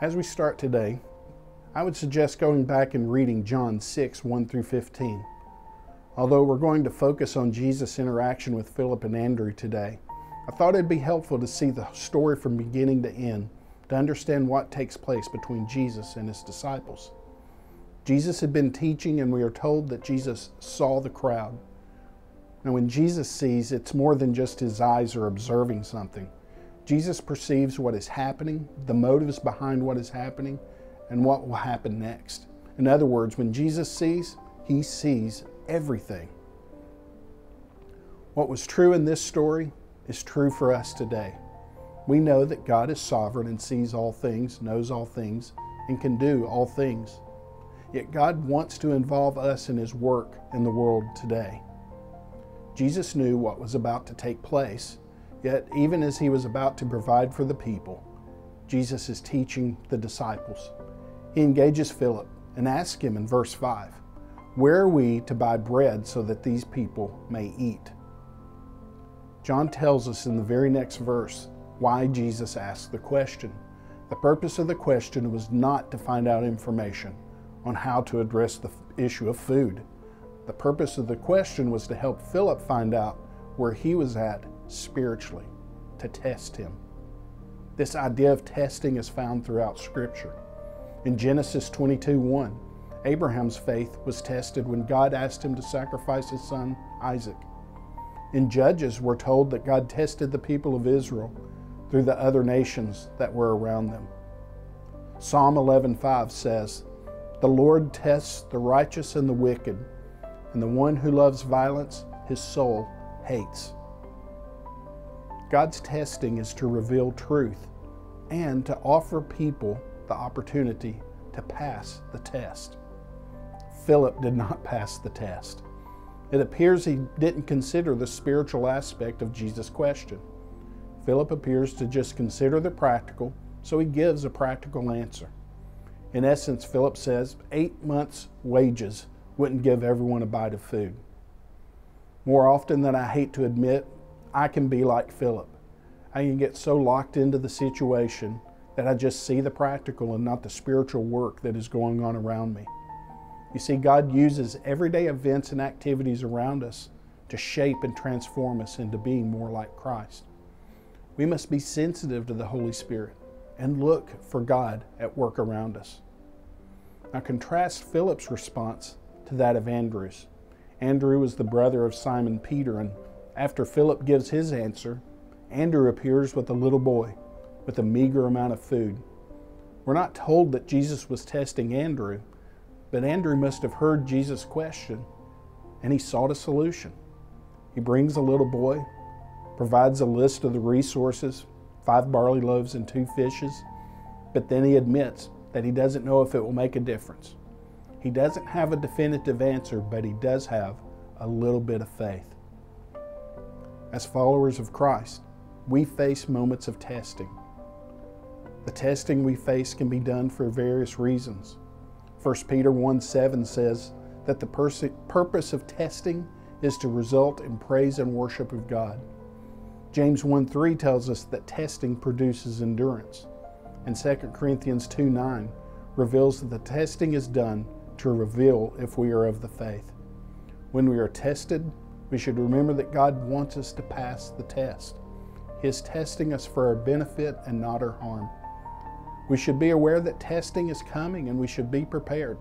As we start today, I would suggest going back and reading John 6 1 through 15. Although we're going to focus on Jesus' interaction with Philip and Andrew today, I thought it'd be helpful to see the story from beginning to end to understand what takes place between Jesus and his disciples. Jesus had been teaching, and we are told that Jesus saw the crowd. Now, when Jesus sees, it's more than just his eyes are observing something. Jesus perceives what is happening, the motives behind what is happening, and what will happen next. In other words, when Jesus sees, he sees everything. What was true in this story is true for us today. We know that God is sovereign and sees all things, knows all things, and can do all things. Yet God wants to involve us in His work in the world today. Jesus knew what was about to take place, yet, even as He was about to provide for the people, Jesus is teaching the disciples. He engages Philip and asks him in verse 5 Where are we to buy bread so that these people may eat? John tells us in the very next verse why Jesus asked the question. The purpose of the question was not to find out information on how to address the issue of food. The purpose of the question was to help Philip find out where he was at spiritually, to test him. This idea of testing is found throughout Scripture. In Genesis 22 1, Abraham's faith was tested when God asked him to sacrifice his son Isaac. In Judges, we're told that God tested the people of Israel through the other nations that were around them. Psalm 11:5 says, "The Lord tests the righteous and the wicked, and the one who loves violence, his soul hates." God's testing is to reveal truth and to offer people the opportunity to pass the test. Philip did not pass the test. It appears he didn't consider the spiritual aspect of Jesus' question. Philip appears to just consider the practical, so he gives a practical answer. In essence, Philip says eight months' wages wouldn't give everyone a bite of food. More often than I hate to admit, I can be like Philip. I can get so locked into the situation that I just see the practical and not the spiritual work that is going on around me. You see, God uses everyday events and activities around us to shape and transform us into being more like Christ. We must be sensitive to the Holy Spirit and look for God at work around us. Now, contrast Philip's response to that of Andrew's. Andrew was the brother of Simon Peter, and after Philip gives his answer, Andrew appears with a little boy with a meager amount of food. We're not told that Jesus was testing Andrew, but Andrew must have heard Jesus' question and he sought a solution. He brings a little boy, provides a list of the resources five barley loaves and two fishes, but then he admits that he doesn't know if it will make a difference. He doesn't have a definitive answer, but he does have a little bit of faith. As followers of Christ, we face moments of testing. The testing we face can be done for various reasons. 1 Peter 1 7 says that the purpose of testing is to result in praise and worship of God. James 1 3 tells us that testing produces endurance. And 2 Corinthians 2 9 reveals that the testing is done to reveal if we are of the faith. When we are tested, we should remember that God wants us to pass the test. He is testing us for our benefit and not our harm. We should be aware that testing is coming and we should be prepared.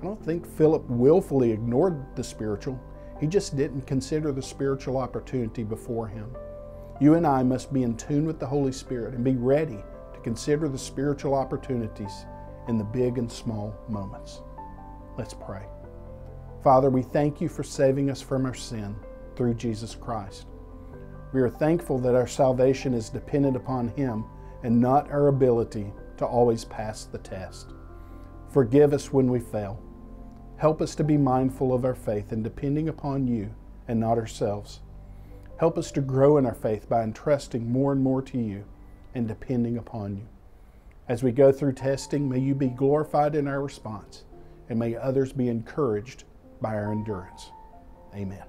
I don't think Philip willfully ignored the spiritual. He just didn't consider the spiritual opportunity before him. You and I must be in tune with the Holy Spirit and be ready to consider the spiritual opportunities in the big and small moments. Let's pray. Father, we thank you for saving us from our sin through Jesus Christ. We are thankful that our salvation is dependent upon Him and not our ability to always pass the test. Forgive us when we fail. Help us to be mindful of our faith and depending upon you and not ourselves. Help us to grow in our faith by entrusting more and more to you and depending upon you. As we go through testing, may you be glorified in our response and may others be encouraged by our endurance. Amen.